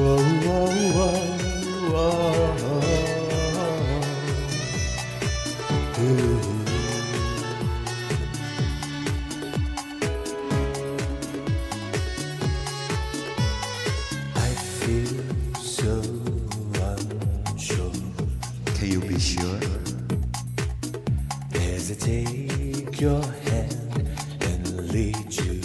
I feel so unsure. Can you be sure? Take your hand and lead you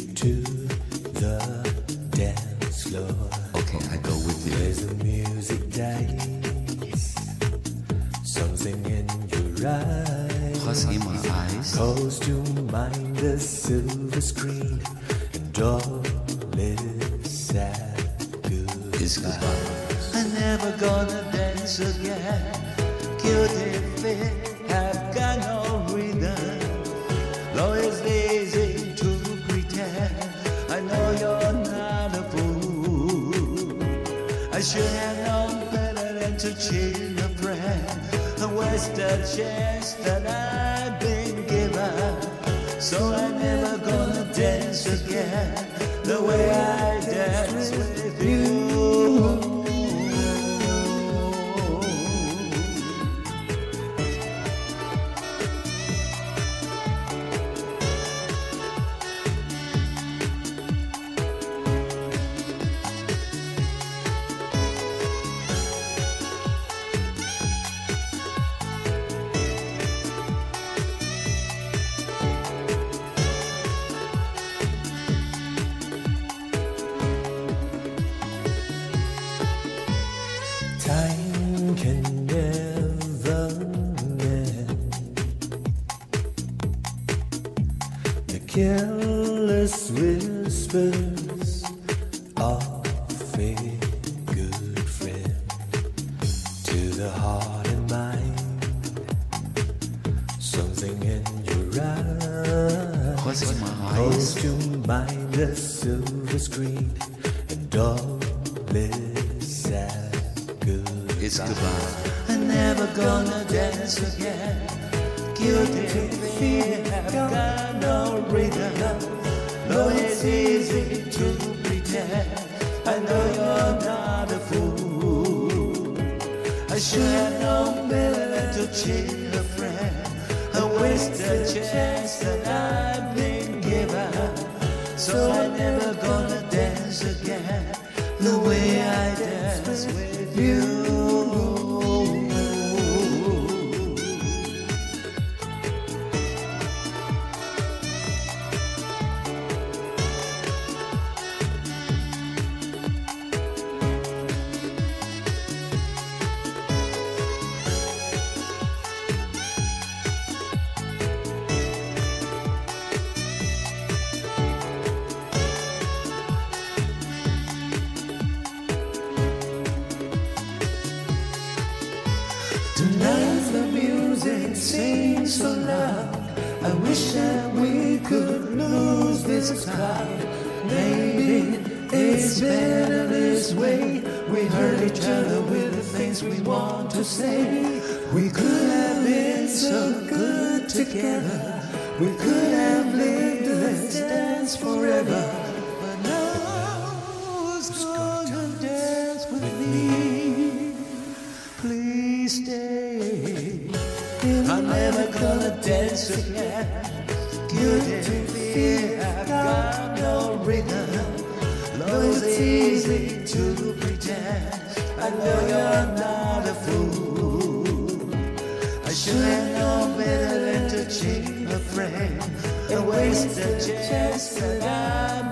something in your eyes What's in my eyes? calls to mind the silver screen, and all is sad goodbye. It's goodbye. I'm never gonna dance again. Guilty feet have got no rhythm. Though it's easy to pretend, I know you're not a fool. I should have known better than to cheat a friend chance that I've been given. So I'm never gonna dance again the way I dance with you. Time can never mend the careless whispers of a good friend to the heart and mind. Something in your eyes What's in my calls eyes? to mind the silver screen and all is sad. It's goodbye. I'm never gonna dance again. Guilty feet have got no rhythm. Though it's easy to pretend, I know you're not a fool. I should have known better than to cheat a friend and waste a chance that I've I wish that we could lose this crowd. Maybe it's better this way. We hurt each other with the things we want to say. We could have been so good together. We could have lived this dance forever. But now gonna dance with me? Please stay. I'm never gonna dance again. Guilty feet have got no rhythm. Though it's easy to pretend, I know you're not a fool. I should have known better than to cheat a friend a chance that I've